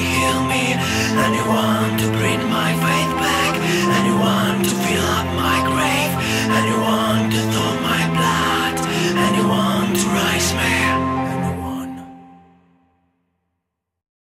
heal me Anyone